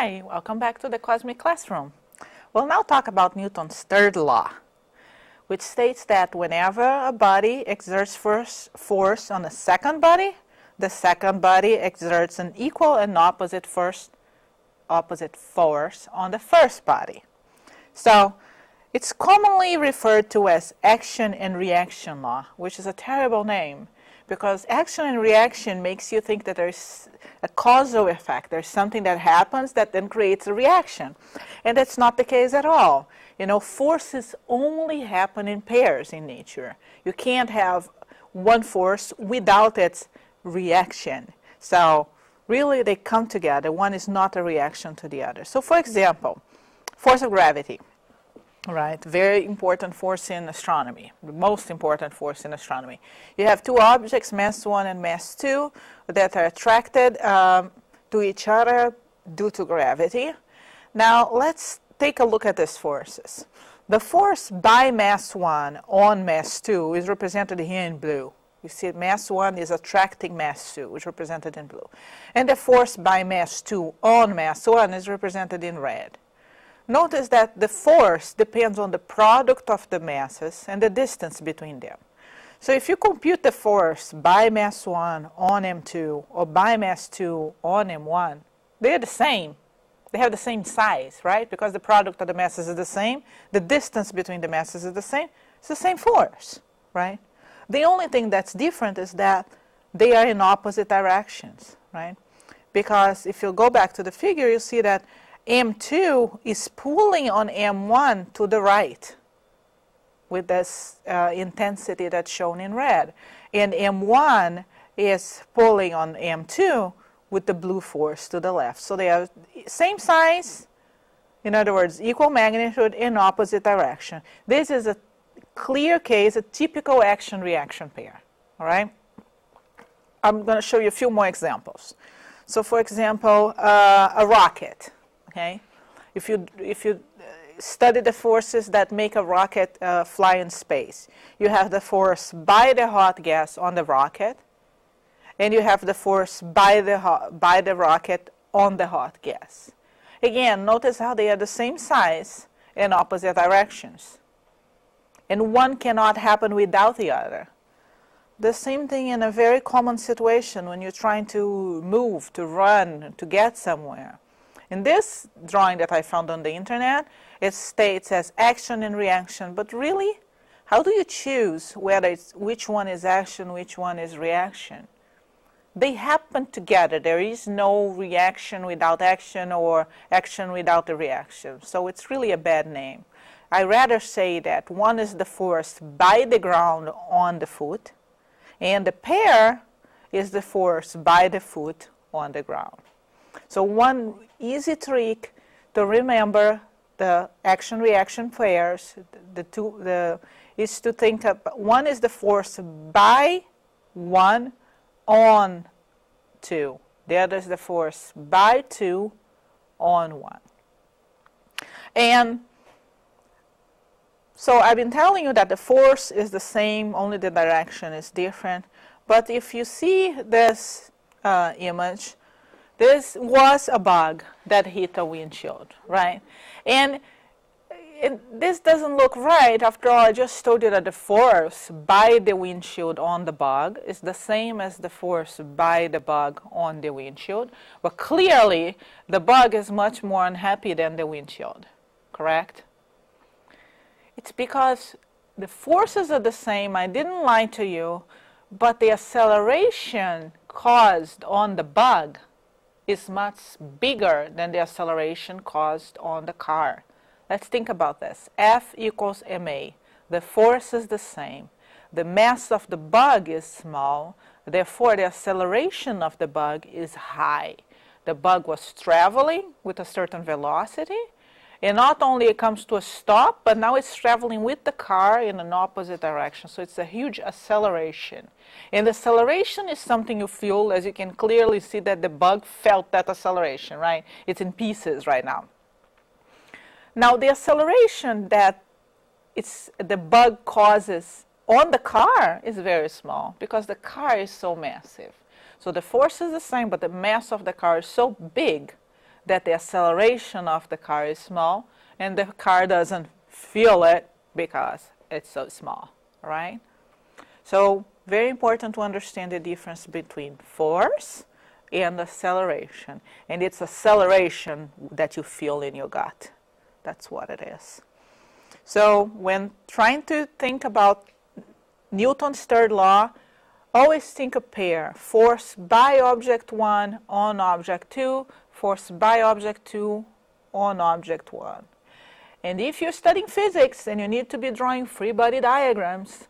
Hi, welcome back to the Cosmic Classroom. We'll now talk about Newton's third law, which states that whenever a body exerts force, force on a second body, the second body exerts an equal and opposite force, opposite force on the first body. So it's commonly referred to as action and reaction law, which is a terrible name because action and reaction makes you think that there's a causal effect. There's something that happens that then creates a reaction. And that's not the case at all. You know, forces only happen in pairs in nature. You can't have one force without its reaction. So really they come together. One is not a reaction to the other. So for example, force of gravity right? Very important force in astronomy, the most important force in astronomy. You have two objects, mass 1 and mass 2, that are attracted um, to each other due to gravity. Now, let's take a look at these forces. The force by mass 1 on mass 2 is represented here in blue. You see mass 1 is attracting mass 2, which is represented in blue. And the force by mass 2 on mass 1 is represented in red. Notice that the force depends on the product of the masses and the distance between them. So if you compute the force by mass 1 on M2 or by mass 2 on M1, they're the same. They have the same size, right? Because the product of the masses is the same, the distance between the masses is the same, it's the same force, right? The only thing that's different is that they are in opposite directions, right? Because if you go back to the figure, you see that M2 is pulling on M1 to the right with this uh, intensity that's shown in red. And M1 is pulling on M2 with the blue force to the left. So they are same size, in other words, equal magnitude in opposite direction. This is a clear case, a typical action-reaction pair, all right? I'm going to show you a few more examples. So for example, uh, a rocket okay? If you, if you uh, study the forces that make a rocket uh, fly in space, you have the force by the hot gas on the rocket, and you have the force by the, by the rocket on the hot gas. Again, notice how they are the same size in opposite directions. And one cannot happen without the other. The same thing in a very common situation when you're trying to move, to run, to get somewhere. In this drawing that I found on the internet, it states as action and reaction, but really, how do you choose whether it's which one is action, which one is reaction? They happen together. There is no reaction without action or action without a reaction. So it's really a bad name. I rather say that one is the force by the ground on the foot, and the pair is the force by the foot on the ground. So one easy trick to remember the action-reaction pairs, the two, the, is to think of, one is the force by one on two. The other is the force by two on one. And so I've been telling you that the force is the same, only the direction is different. But if you see this uh, image, this was a bug that hit a windshield, right? And it, this doesn't look right. After all, I just told you that the force by the windshield on the bug is the same as the force by the bug on the windshield. But clearly, the bug is much more unhappy than the windshield, correct? It's because the forces are the same. I didn't lie to you, but the acceleration caused on the bug is much bigger than the acceleration caused on the car. Let's think about this. F equals ma. The force is the same. The mass of the bug is small, therefore the acceleration of the bug is high. The bug was traveling with a certain velocity, and not only it comes to a stop, but now it's traveling with the car in an opposite direction. So it's a huge acceleration. And acceleration is something you feel, as you can clearly see that the bug felt that acceleration, right? It's in pieces right now. Now the acceleration that it's, the bug causes on the car is very small because the car is so massive. So the force is the same, but the mass of the car is so big that the acceleration of the car is small and the car doesn't feel it because it's so small, right? So very important to understand the difference between force and acceleration. And it's acceleration that you feel in your gut. That's what it is. So when trying to think about Newton's third law, always think a pair. Force by object 1 on object 2, force by object 2 on object 1. And if you're studying physics and you need to be drawing free body diagrams,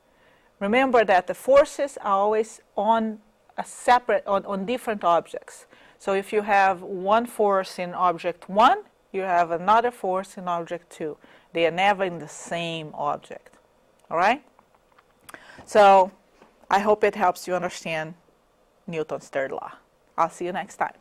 remember that the forces are always on a separate, on, on different objects. So if you have one force in object 1, you have another force in object 2. They are never in the same object. All right? So I hope it helps you understand Newton's third law. I'll see you next time.